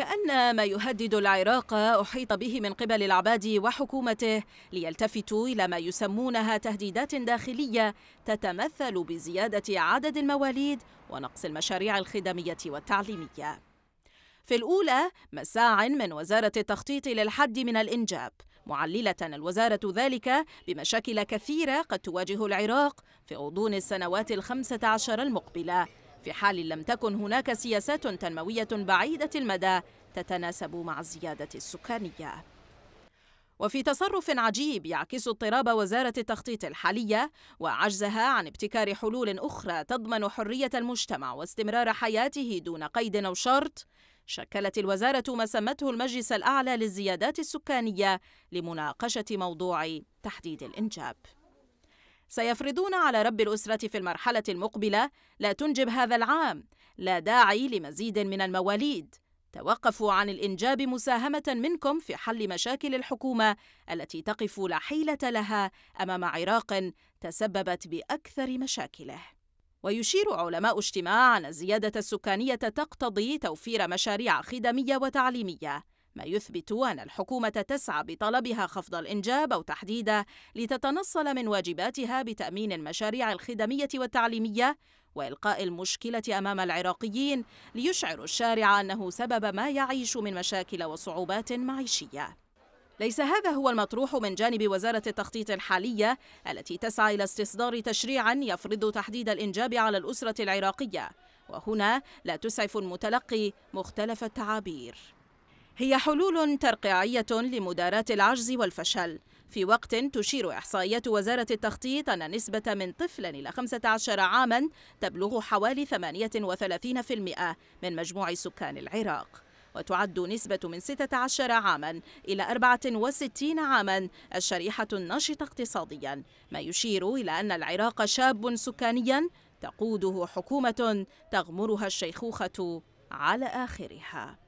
وكأن ما يهدد العراق أحيط به من قبل العبادي وحكومته ليلتفتوا إلى ما يسمونها تهديدات داخلية تتمثل بزيادة عدد المواليد ونقص المشاريع الخدمية والتعليمية. في الأولى مساع من وزارة التخطيط للحد من الإنجاب معللة الوزارة ذلك بمشاكل كثيرة قد تواجه العراق في غضون السنوات الخمسة عشر المقبلة في حال لم تكن هناك سياسات تنموية بعيدة المدى تتناسب مع الزيادة السكانية. وفي تصرف عجيب يعكس اضطراب وزارة التخطيط الحالية وعجزها عن ابتكار حلول أخرى تضمن حرية المجتمع واستمرار حياته دون قيد أو شرط شكلت الوزارة ما سمته المجلس الأعلى للزيادات السكانية لمناقشة موضوع تحديد الإنجاب. سيفرضون على رب الأسرة في المرحلة المقبلة لا تنجب هذا العام لا داعي لمزيد من المواليد. توقفوا عن الإنجاب مساهمة منكم في حل مشاكل الحكومة التي تقف لا حيلة لها أمام عراق تسببت بأكثر مشاكله. ويشير علماء اجتماع أن الزيادة السكانية تقتضي توفير مشاريع خدمية وتعليمية. ما يثبت أن الحكومة تسعى بطلبها خفض الإنجاب أو تحديده لتتنصل من واجباتها بتأمين المشاريع الخدمية والتعليمية وإلقاء المشكلة أمام العراقيين ليشعر الشارع أنه سبب ما يعيش من مشاكل وصعوبات معيشية. ليس هذا هو المطروح من جانب وزارة التخطيط الحالية التي تسعى إلى استصدار تشريع يفرض تحديد الإنجاب على الأسرة العراقية وهنا لا تسعف المتلقي مختلف التعابير. هي حلول ترقيعية لمداراة العجز والفشل. في وقت تشير إحصائيات وزارة التخطيط أن نسبة من طفل إلى 15 عاما تبلغ حوالي 38% من مجموع سكان العراق. وتعد نسبة من 16 عاما إلى 64 عاما الشريحة الناشطة اقتصاديا. ما يشير إلى أن العراق شاب سكانيا تقوده حكومة تغمرها الشيخوخة على آخرها.